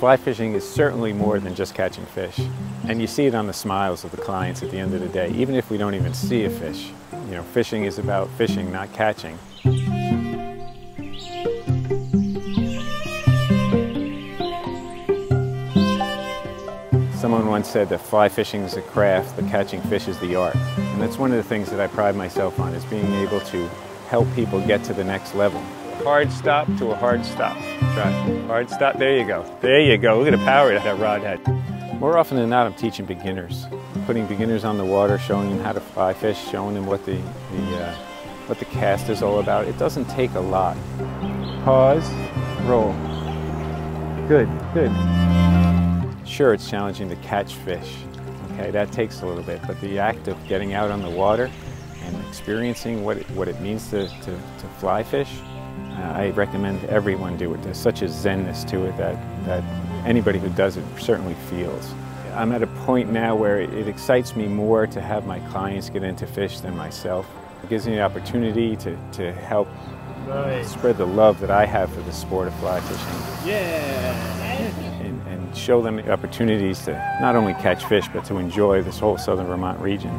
Fly fishing is certainly more than just catching fish. And you see it on the smiles of the clients at the end of the day, even if we don't even see a fish. You know, fishing is about fishing, not catching. Someone once said that fly fishing is a craft, but catching fish is the art. And that's one of the things that I pride myself on, is being able to help people get to the next level. Hard stop to a hard stop. Try. Hard stop, there you go. There you go, look at the power that rod had. More often than not, I'm teaching beginners. Putting beginners on the water, showing them how to fly fish, showing them what the, the, uh, what the cast is all about. It doesn't take a lot. Pause, roll. Good, good. Sure, it's challenging to catch fish. Okay, that takes a little bit, but the act of getting out on the water and experiencing what it, what it means to, to, to fly fish, uh, I recommend everyone do it. There's such a zenness to it that, that anybody who does it certainly feels. I'm at a point now where it, it excites me more to have my clients get into fish than myself. It gives me the opportunity to, to help right. spread the love that I have for the sport of fly fishing. Yeah! And, and show them the opportunities to not only catch fish, but to enjoy this whole southern Vermont region.